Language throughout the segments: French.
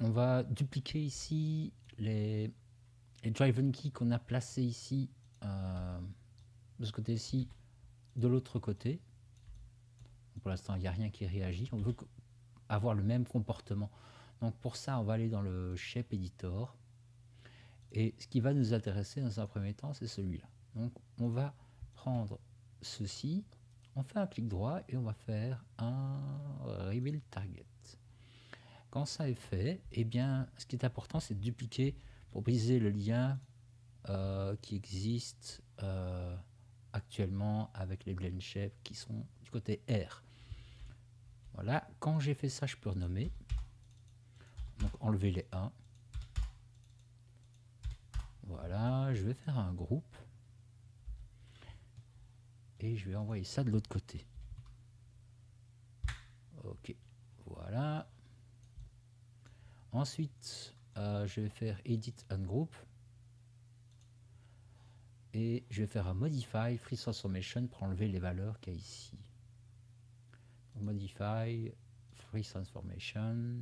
on va dupliquer ici les, les driven keys qu'on a placés ici, euh, de ce côté-ci, de l'autre côté. Pour l'instant, il n'y a rien qui réagit. On veut avoir le même comportement. Donc pour ça, on va aller dans le Shape Editor. Et ce qui va nous intéresser dans un premier temps, c'est celui-là. Donc on va prendre ceci, on fait un clic droit et on va faire un Rebuild Target. Quand ça est fait, eh bien, ce qui est important, c'est de dupliquer pour briser le lien euh, qui existe euh, actuellement avec les blend shapes qui sont du côté R. Voilà, quand j'ai fait ça, je peux renommer. Donc enlever les 1. Voilà, je vais faire un groupe. Et je vais envoyer ça de l'autre côté. Ok, voilà. Ensuite, euh, je vais faire Edit Ungroup. Et je vais faire un Modify Free Transformation pour enlever les valeurs qu'il y a ici. modify Free Transformations.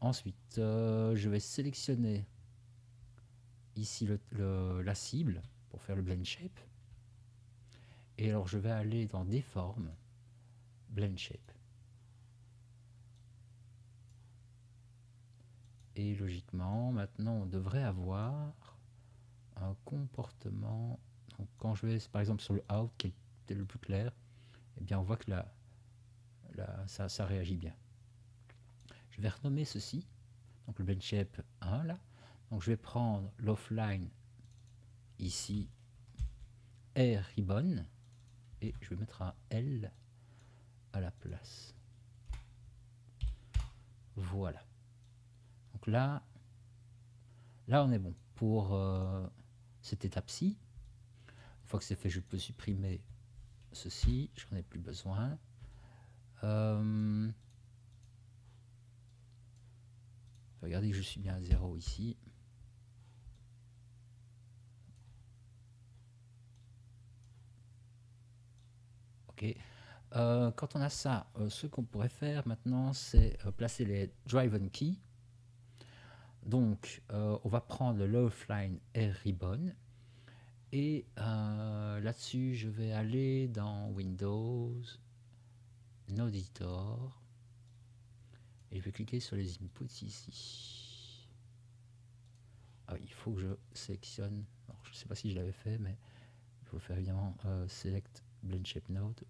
Ensuite, euh, je vais sélectionner ici la cible pour faire le blend shape. Et alors je vais aller dans Deform, blend shape. Et logiquement, maintenant, on devrait avoir un comportement. quand je vais, par exemple, sur le out, qui est le plus clair, eh bien, on voit que là, ça, réagit bien. Je vais renommer ceci, donc le shape 1 là. Donc je vais prendre l'offline ici, R ribbon, et je vais mettre un L à la place. Voilà. Donc là, là on est bon pour euh, cette étape-ci. Une fois que c'est fait, je peux supprimer ceci, j'en ai plus besoin. Euh, regardez que je suis bien à 0 ici. Ok. Euh, quand on a ça, ce qu'on pourrait faire maintenant, c'est placer les driven keys donc, euh, on va prendre le offline R ribbon. Et euh, là-dessus, je vais aller dans Windows, Node Editor. Et je vais cliquer sur les inputs ici. Ah, il faut que je sélectionne. je ne sais pas si je l'avais fait, mais il faut faire évidemment euh, Select Blend Shape Node.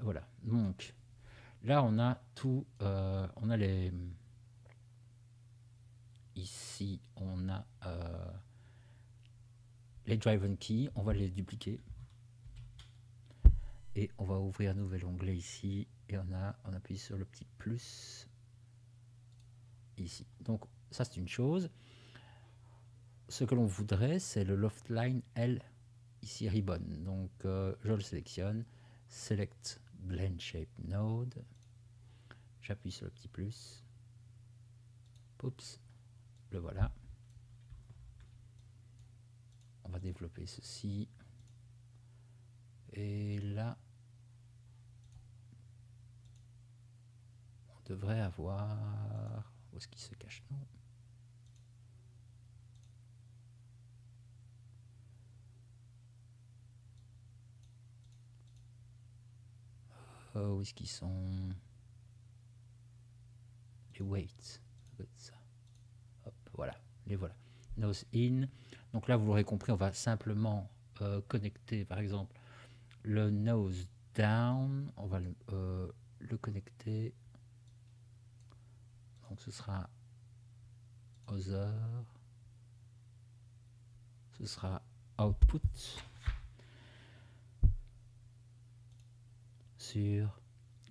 Voilà. Donc, là, on a tout. on a les Ici, on a euh, les driven keys. On va les dupliquer. Et on va ouvrir un nouvel onglet ici. Et on, a, on appuie sur le petit plus ici. Donc, ça, c'est une chose. Ce que l'on voudrait, c'est le loft line L, ici ribbon. Donc, euh, je le sélectionne. Select Blend Shape Node. J'appuie sur le petit plus. Oups le voilà. On va développer ceci. Et là, on devrait avoir... Où est-ce qu'il se cache non? Euh, Où est-ce qu'ils sont? Les weights, ça voilà. Nose in. Donc là, vous l'aurez compris, on va simplement euh, connecter, par exemple, le nose down. On va le, euh, le connecter. Donc ce sera other. Ce sera output sur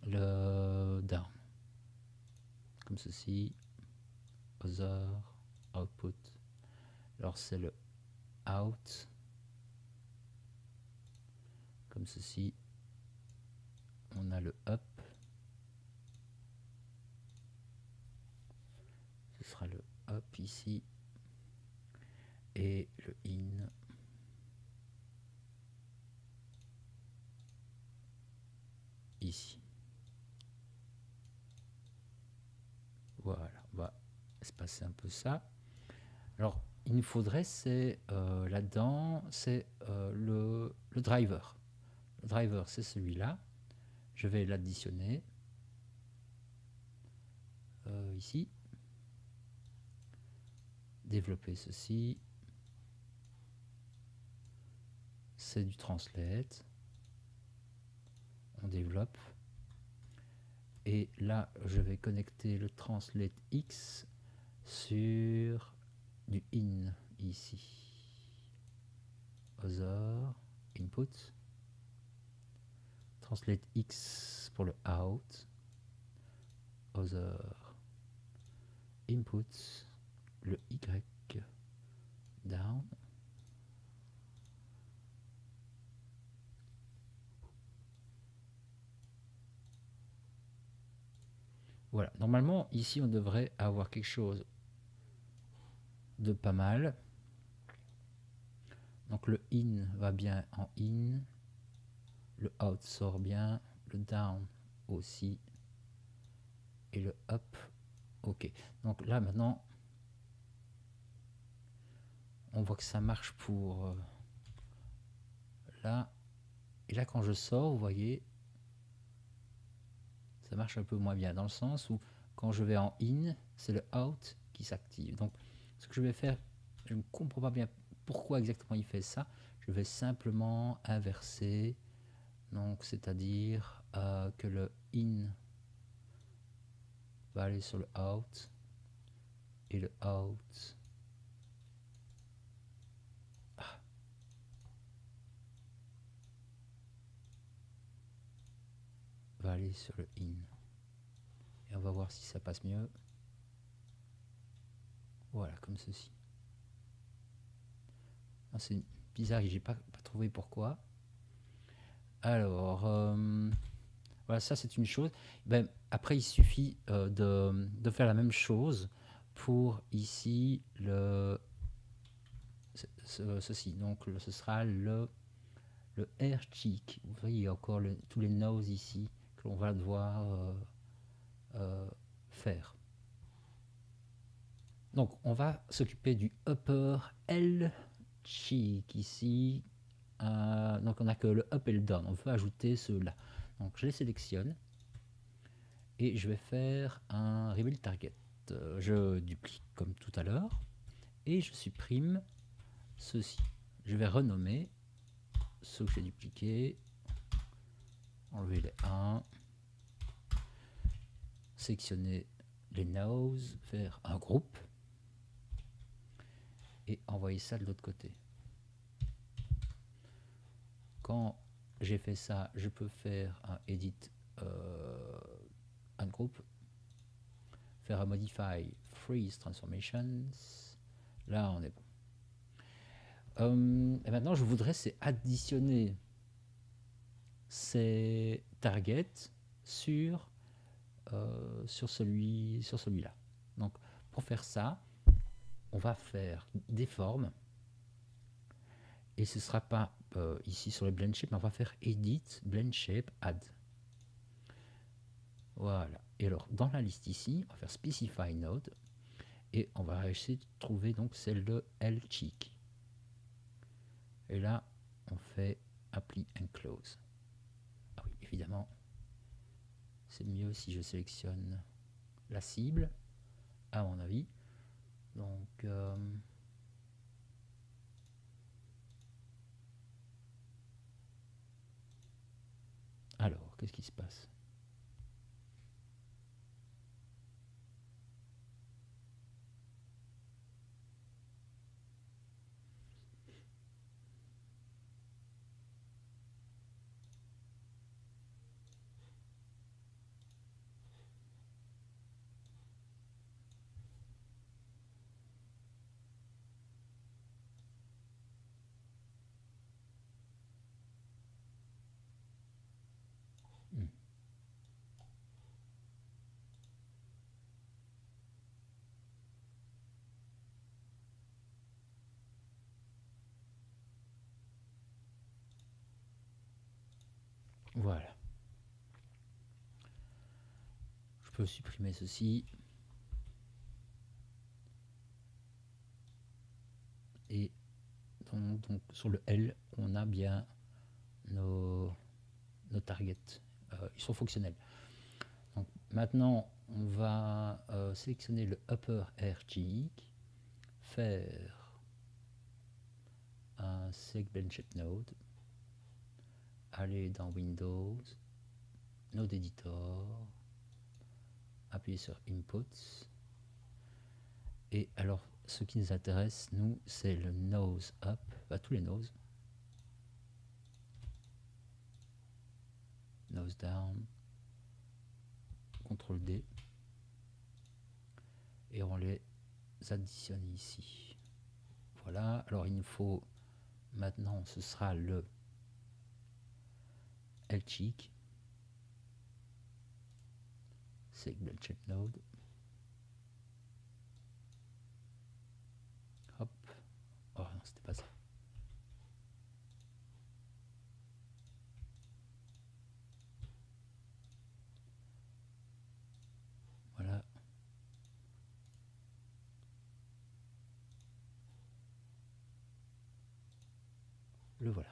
le down. Comme ceci. Other output. Alors c'est le out comme ceci. On a le up. Ce sera le up ici et le in. Ici. Voilà, on va espacer un peu ça. Alors, il nous faudrait, c'est euh, là-dedans, c'est euh, le, driver. Le driver, c'est celui-là. Je vais l'additionner. Euh, ici. Développer ceci. C'est du translate. On développe. Et là, je vais connecter le translate X sur du in ici. Other, input. Translate X pour le out. Other input, le Y down. Voilà, normalement ici on devrait avoir quelque chose de pas mal. Donc le in va bien en in, le out sort bien, le down aussi, et le up Ok, donc là maintenant, on voit que ça marche pour euh, là. Et là, quand je sors, vous voyez, ça marche un peu moins bien, dans le sens où quand je vais en in, c'est le out qui s'active. Donc, ce que je vais faire, je ne comprends pas bien pourquoi exactement il fait ça. Je vais simplement inverser, donc c'est-à-dire euh, que le in va aller sur le out et le out ah. va aller sur le in et on va voir si ça passe mieux voilà comme ceci ah, c'est bizarre j'ai pas, pas trouvé pourquoi alors euh, voilà ça c'est une chose ben, après, il suffit euh, de, faire la même chose pour ici le ceci. Donc, ce sera le, le air cheek. Vous voyez, encore tous les nose ici que l'on va devoir euh, faire. Donc, on va s'occuper du upper L cheek ici. donc, on n'a que le up et le down. On veut ajouter ceux-là. Donc, je les sélectionne et je vais faire un rebuild target. Euh, je duplique comme tout à l'heure et je supprime ceci. Je vais renommer ce que j'ai dupliqué, enlever les 1, sélectionner les nose, faire un groupe envoyer ça de l'autre côté. Quand j'ai fait ça, je peux faire un edit euh, groupe, faire un modify freeze transformations. Là, on est bon. Euh, et maintenant, je voudrais c'est additionner ces targets sur euh, sur celui sur celui-là. Donc, pour faire ça, on va faire des formes et ce sera pas euh, ici sur le blend shape, mais on va faire edit blend shape add. Voilà. Et alors, dans la liste ici, on va faire Specify Node. Et on va essayer de trouver donc celle de L cheek. Et là, on fait Apply and Close. Ah oui, évidemment, c'est mieux si je sélectionne la cible, à mon avis. Donc, euh, alors, qu'est-ce qui se passe? Voilà. Je peux supprimer ceci. Et donc, sur le L, on a bien nos, nos targets. Euh, ils sont fonctionnels. Donc, maintenant, on va euh, sélectionner le upper air faire un segment node aller dans Windows, Node Editor, appuyer sur Inputs, et alors ce qui nous intéresse, nous, c'est le nose up, bah, tous les noses. Nose down, CTRL D, et on les additionne ici. Voilà, alors il nous faut maintenant, ce sera le C'est le check node. Oh non, c'était pas ça. Voilà. Le voilà.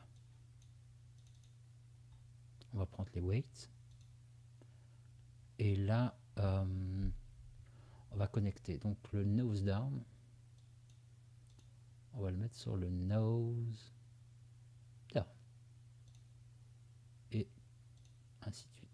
Les weights. Et là, euh, on va connecter. Donc le nose down on va le mettre sur le nose là et ainsi de suite.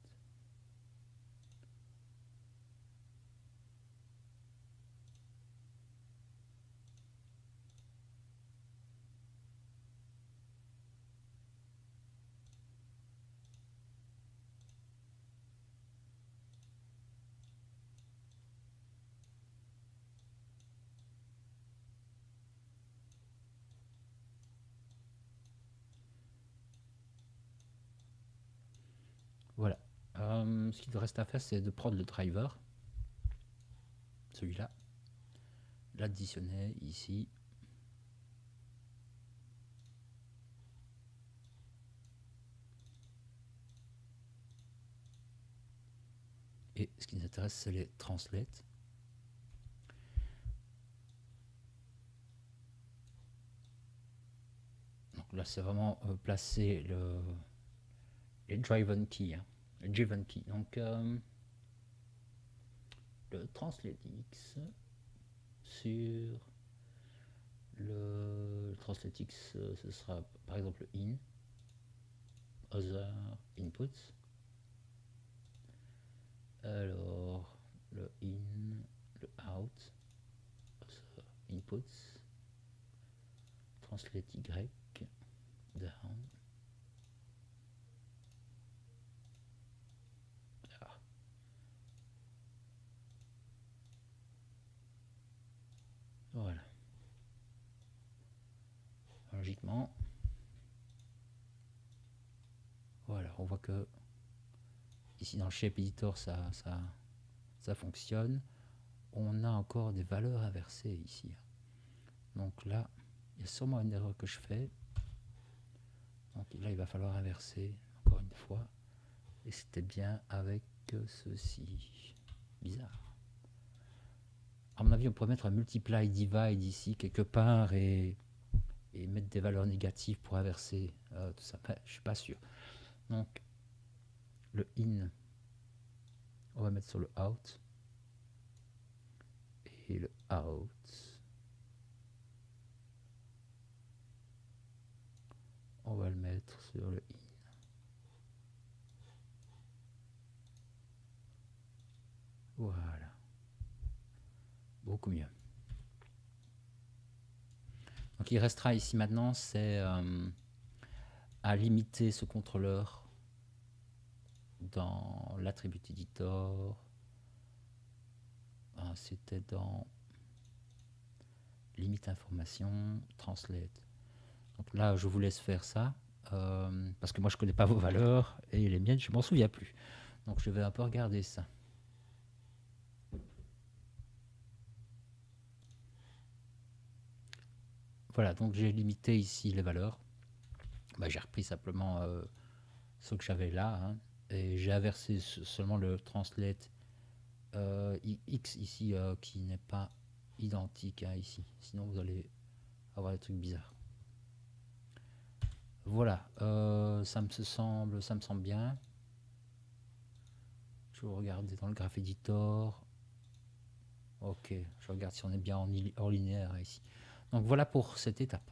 Voilà. Ce qu'il reste à faire, c'est de prendre le driver, celui-là, l'additionner ici. Et ce qui nous intéresse, c'est les translates. Donc là, c'est vraiment euh, placer le, les driven key, hein, driven key. Donc euh, le TranslateX sur le TranslateX, euh, ce sera par exemple in, other inputs. Alors le in, le out, other inputs, translate y, down. Voilà. Logiquement. Voilà, on voit que dans le shape editor ça, ça, ça fonctionne. On a encore des valeurs inversées ici. Donc là, il y a sûrement une erreur que je fais. Donc là, il va falloir inverser encore une fois. Et c'était bien avec ceci. Bizarre à mon avis, on pourrait mettre un multiply divide ici quelque part et, mettre des valeurs négatives pour inverser euh, tout ça. Je suis pas sûr. Donc, le in, va mettre sur le out. Et le out, on va le mettre sur le in. Voilà beaucoup mieux. Donc il restera ici maintenant, c'est euh, à limiter ce contrôleur dans l'attribut editor. Ah, c'était dans limite information, translate. Donc là, je vous laisse faire ça. Euh, parce que moi, je connais pas vos valeurs et les miennes, je m'en souviens plus. Donc je vais un peu regarder ça. Voilà, donc j'ai limité ici les valeurs. Bah, j'ai repris simplement euh, ce que j'avais là. Hein, j'ai inversé seulement le translate euh, X ici euh, qui n'est pas identique à ici. Sinon vous allez avoir des trucs bizarres. Voilà, euh, ça me semble, ça me semble bien. Je vais regarder dans le graph editor. Ok, je regarde si on est bien en, linéaire ici. Donc voilà pour cette étape.